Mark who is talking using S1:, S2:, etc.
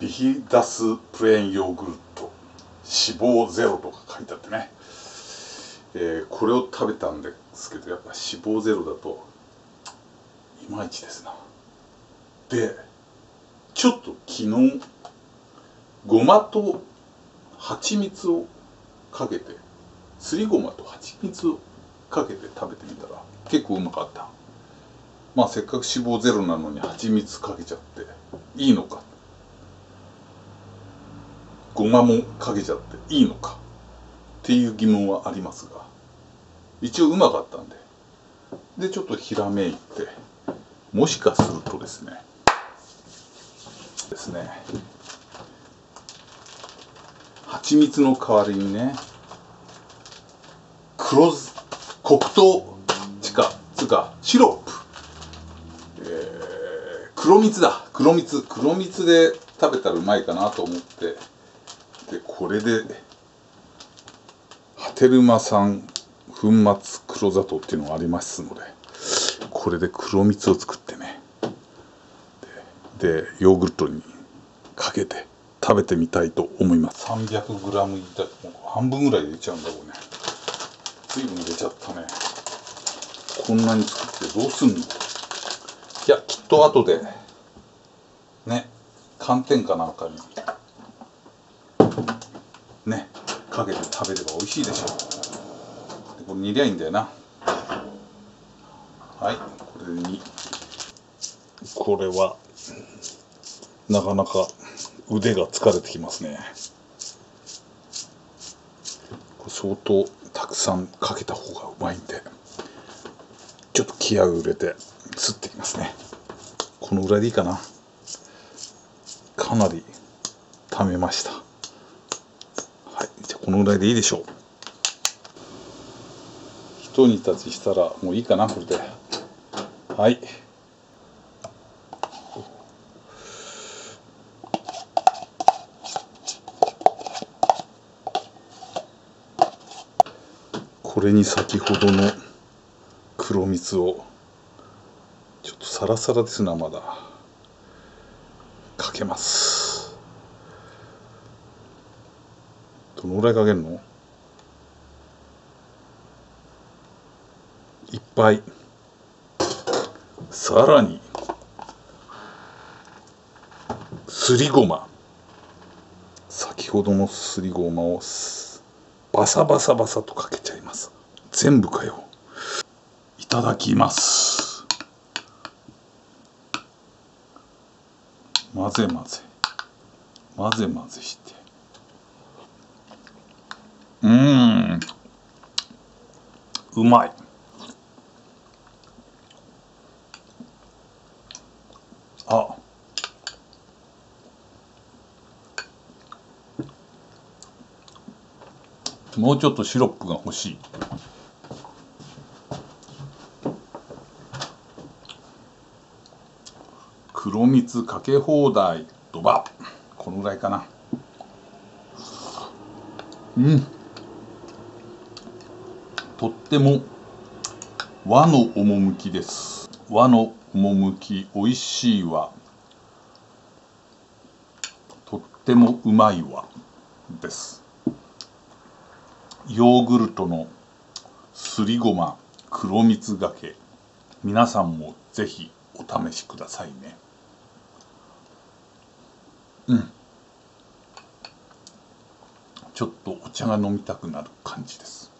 S1: ビヒダスプレーンヨーグルト。脂肪ゼロとか書いてあってね、えー、これを食べたんですけどやっぱ脂肪ゼロだといまいちですな。でちょっと昨日ごまと蜂蜜をかけてすりごまと蜂蜜をかけて食べてみたら結構うまかった。まあせっかく脂肪ゼロなのに蜂蜜かけちゃっていいのかごまもかけちゃっていいのか？っていう疑問はありますが一応うまかったんで。でちょっとひらめいてもしかするとですねですね蜂蜜の代わりにね黒酢黒糖地下つかシロップ、えー、黒蜜だ。黒蜜黒蜜で食べたらうまいかなと思って。でこれでハテルマ酸粉末黒砂糖っていうのがありますのでこれで黒蜜を作ってね。でヨーグルトにかけて食べてみたいと思います。300g いた半分ぐらい入れちゃうんだこれね。随分入れちゃったね。こんなに作ってどうすんの？いやきっと後でね寒天かなんかにねかけて食べれば美味しいでしょ。うこれ煮りゃいいんだよな。はいこれに。これはなかなか腕が疲れてきますね。相当たくさんかけた方がうまいんでちょっと気合を入れてすってきますね。このぐらいでいいかな。かなり溜めました。このぐらいでいいでしょう。一煮立ちしたらもういいかなこれで。はい。これに先ほどの黒蜜をちょっとサラサラですなまだ。かけます。どのぐらいかけるの？いっぱい。さらに。すりごま。先ほどのすりごまをバサバサバサとかけちゃいます。全部かよ。いただきます。混ぜ混ぜ。混ぜ混ぜして。うん。うまい。あ。もうちょっとシロップが欲しい。黒蜜かけ放題とば。このぐらいかな。うん。とっても和の趣です。和の趣美味しいわ。とってもうまいわです。ヨーグルトのすりごま黒蜜がけ皆さんもぜひお試しくださいね。うん。ちょっとお茶が飲みたくなる感じです。